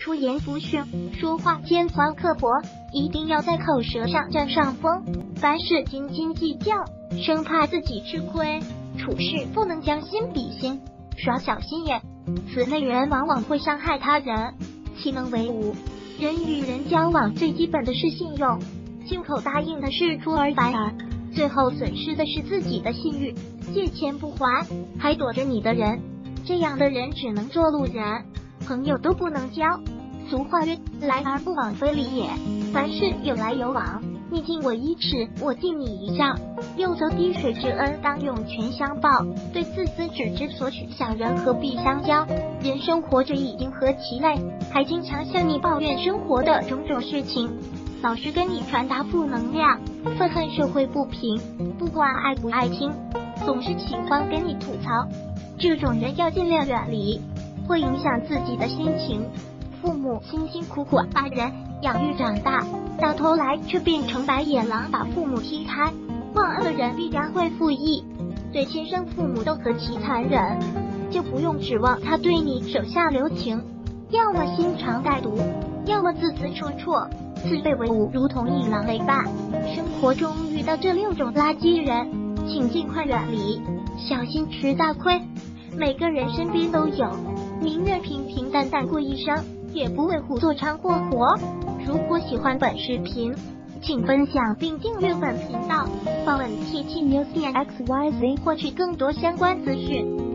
出言不逊，说话尖酸刻薄，一定要在口舌上占上风，凡事斤斤计较，生怕自己吃亏，处事不能将心比心，耍小心眼，此类人往往会伤害他人，岂能为无。人与人交往最基本的是信用，亲口答应的事出尔反尔，最后损失的是自己的信誉。借钱不还，还躲着你的人，这样的人只能做路人。朋友都不能交。俗话曰：“来而不往非礼也。”凡事有来有往，你敬我一尺，我敬你一丈。又则滴水之恩，当涌泉相报。对自私只知索取小人，何必相交？人生活着已经何其累，还经常向你抱怨生活的种种事情，老是跟你传达负能量，愤恨社会不平，不管爱不爱听，总是喜欢跟你吐槽。这种人要尽量远离。会影响自己的心情。父母辛辛苦苦把人养育长大，到头来却变成白眼狼，把父母踢开。忘恩的人必然会负义，对亲生父母都何其残忍，就不用指望他对你手下留情。要么心肠歹毒，要么自私龊龊，自废为伍，如同一狼为伴。生活中遇到这六种垃圾人，请尽快远离，小心吃大亏。每个人身边都有。宁愿平平淡淡过一生，也不为虎作伥过活。如果喜欢本视频，请分享并订阅本频道，访问 T T News X Y Z 获取更多相关资讯。